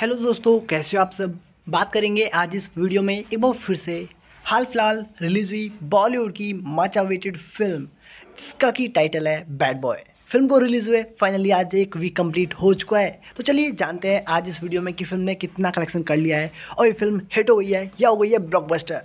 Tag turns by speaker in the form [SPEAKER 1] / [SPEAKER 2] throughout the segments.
[SPEAKER 1] Hello दोस्तों, कैसे हो आप सब? बात करेंगे आज इस वीडियो में एक बार फिर से। हाल फ़िलहाल रिलीज़ हुई बॉलीवुड की मच अवेटेड फ़िल्म, जिसका की टाइटल है बैड बॉय फ़िल्म को रिलीज़ हुए, फाइनली आज एक वीक कंप्लीट हो चुका है। तो चलिए जानते हैं आज इस वीडियो में कि फ़िल्म ने कितना कलेक्शन कर लिया है, और ये फ़िल्म हिट हो गई है या हो गई है ब्लॉकबस्टर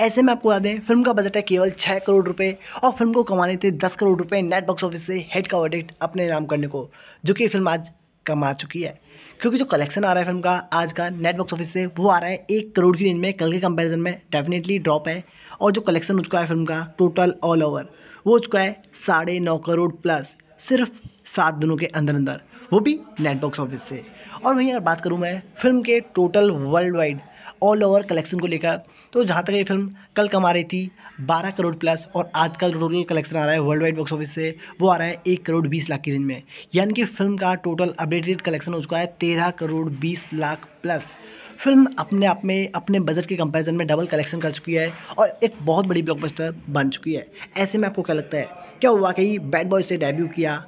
[SPEAKER 1] ऐसे में आपको बता दें, फ़िल्म का बजट है केवल छः करोड़ रुपए, और फ़िल्म को कमाने थे दस करोड़ रुपए नेट बॉक्स ऑफ़िस से हेड का वर्डिक्ट अपने नाम करने को, जो कि फ़िल्म आज कमा चुकी है। क्योंकि जो कलेक्शन आ रहा है फ़िल्म का, आज का नेट बॉक्स ऑफ़िस से वो आ रहा है एक करोड़ की रेंज में, कल के कंपैरिजन में डेफिनेटली ड्रॉप है। और जो कलेक्शन हो चुका है फ़िल्म का टोटल ऑल ओवर वो हो चुका है साढ़े नौ करोड़ प्लस सिर्फ़ सात दिनों के अंदर अंदर वो भी नेट बॉक्स ऑफ़िस से। और वहीं अगर बात करूँ मैं फ़िल्म के total worldwide all over collection को लेकर। तो जहाँ तक ये फ़िल्म कल कमा रही थी 12 करोड़ प्लस और आज का टोटल कलेक्शन आ रहा है वर्ल्ड वाइड बॉक्स ऑफ़िस से वो आ रहा है एक करोड़ बीस लाख की रेंज में। यानी कि फ़िल्म का टोटल अपडेटेड कलेक्शन हो चुका है तेरह करोड़ बीस लाख प्लस फ़िल्म अपने आप में, अपने बजट के कंपैरिजन में डबल कलेक्शन कर चुकी है और एक बहुत बड़ी ब्लॉकबस्टर बन चुकी है। ऐसे में आपको क्या लगता है? क्या वाकई बैड बॉय से डेब्यू किया?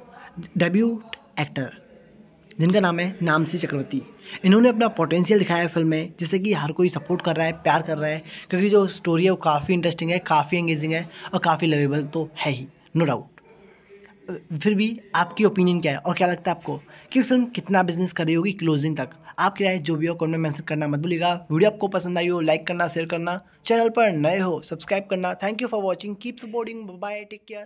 [SPEAKER 1] डेब्यू एक्टर जिनका नाम है नामसी चक्रवर्ती। इन्होंने अपना पोटेंशियल दिखाया है फ़िल्म में, जिससे कि हर कोई सपोर्ट कर रहा है, प्यार कर रहा है, क्योंकि जो स्टोरी है वो काफ़ी इंटरेस्टिंग है, काफ़ी एंगेजिंग है और काफ़ी लवेबल तो है ही नो डाउट फिर भी आपकी ओपिनियन क्या है और क्या लगता है आपको कि फ़िल्म कितना बिज़नेस कर रही होगी क्लोजिंग तक? आपकी राय जो भी हो कमेंट में मैंशन करना मत भूलिएगा। वीडियो आपको पसंद आई हो लाइक करना शेयर करना। चैनल पर नए हो सब्सक्राइब करना। Thank you for watching keep supporting bye take care